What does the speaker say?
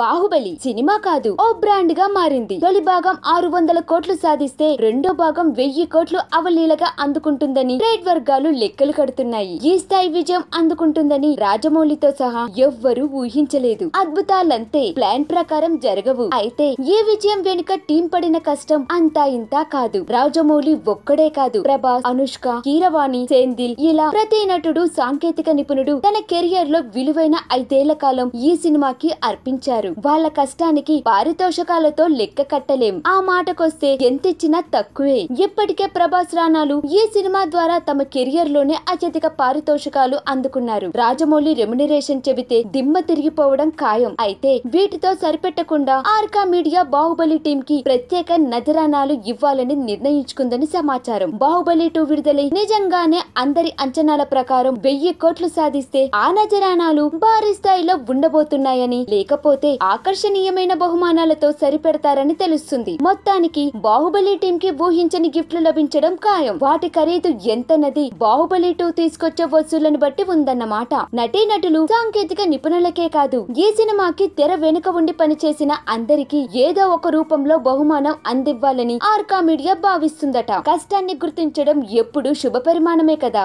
Baahubali cinema కాదు ఓ బ్రాండ్గా మారింది. తొలి భాగం ఆరు వందల కోట్లు సాధిస్తే రెండో భాగం వెయ్యి కోట్లు అవలీలగా అందుకుంటుందని ట్రేడ్ వర్గాలు లెక్కలు కడుతున్నాయి. ఈ స్థాయి విజయం అందుకుంటుందని రాజమౌళితో సహా ఎవ్వరూ ఊహించలేదు. అద్భుతాలంతే ప్లాన్ ప్రకారం జరగవు. అయితే ఈ విజయం వెనుక టీం పడిన కష్టం అంతా ఇంతా కాదు. రాజమౌళి ఒక్కడే కాదు. ప్రభాస్ అనుష్క కీరవాణి సేందిల్ ఇలా ప్రతి నటుడు సాంకేతిక నిపుణుడు తన కెరియర్లో విలువైన ఐదేళ్ళ కాలం ఈ సినిమాకి అర్పించారు. వాళ్ళ కష్టానికి పారితోషకాలతో లెక్క కట్టలేం. ఆ మాటకొస్తే ఎంతిచ్చినా తక్కువే. ఇప్పటికే ప్రభాస్ రాణాలు ఈ సినిమా ద్వారా తమ కెరియర్లోనే అత్యధిక పారితోషికాలు అందుకున్నారు. రాజమౌళి రెమ్యునరేషన్ చెబితే దిమ్మ తిరిగిపోవడం ఖాయం. అయితే వీటితో సరిపెట్టకుండా ఆర్కా మీడియా బాహుబలి టీం కి ప్రత్యేక నజరానాలు ఇవ్వాలని నిర్ణయించుకుందని సమాచారం. బాహుబలి టూ విడుదలై నిజంగానే అందరి అంచనాల ప్రకారం వెయ్యి కోట్లు సాధిస్తే ఆ నజరానాలు భారీ స్థాయిలో ఉండబోతున్నాయని లేకపోతే ఆకర్షణీయమైన బహుమానాలతో సరిపెడతారని తెలుస్తుంది. మొత్తానికి బాహుబలి టీం కి ఊహించని గిఫ్ట్లు లభించడం ఖాయం. వాటి ఖరీదు ఎంతన్నది బాహుబలి టూ తీసుకొచ్చే వసూళ్ళను బట్టి ఉందన్నమాట. నటీనటులు సాంకేతిక నిపుణులకే కాదు ఈ సినిమాకి తెర వెనుక ఉండి పనిచేసిన అందరికీ ఏదో ఒక రూపంలో బహుమానం అందివ్వాలని ఆర్కా మీడియా భావిస్తుందట. కష్టాన్ని గుర్తించడం ఎప్పుడు శుభ పరిమాణమే కదా.